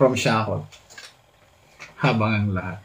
from Shakot. Habang ang lahat.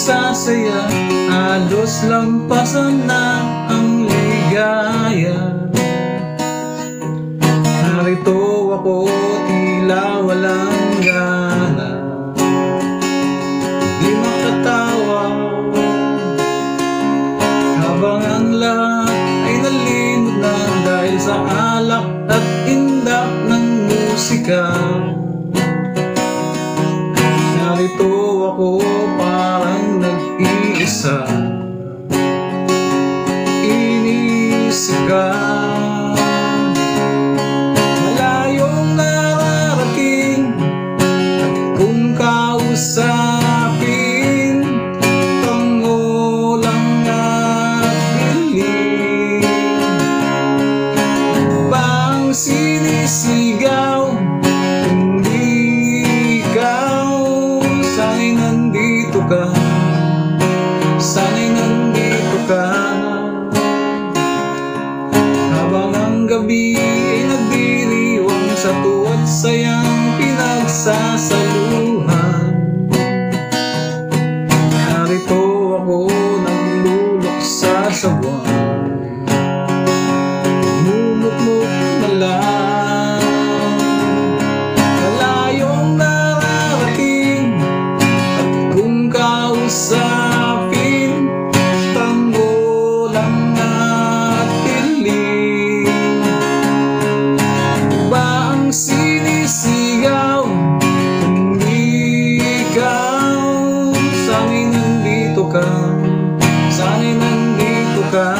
Nagsasaya Halos lampasan na ang ligaya. Narito ako tila walang gana. Di makatawa. Habang ang lahat ay nalimot na Dahil sa alak at indak ng musika cigarro. Gabi ay nagdiriwang Sa tuwa't sayang pinagsasaluhan ka Sana'y nandito ka.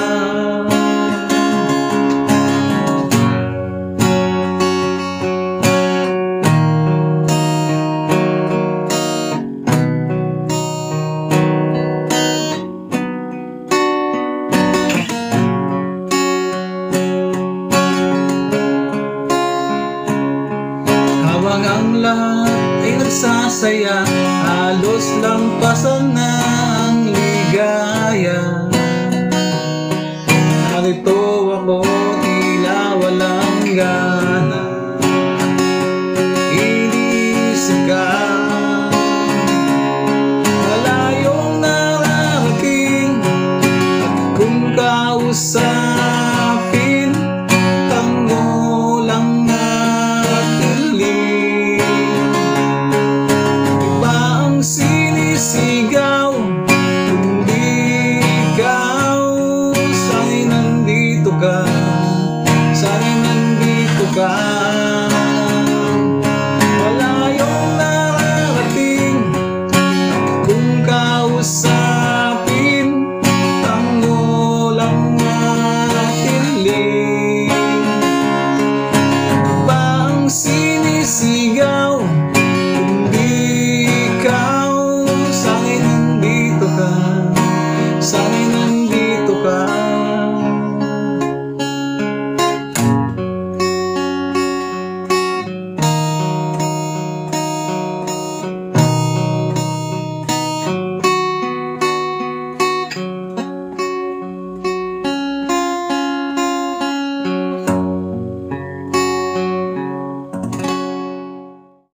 Habang ang lahat ay nagsasaya. Halos lampasan na walang de cigarro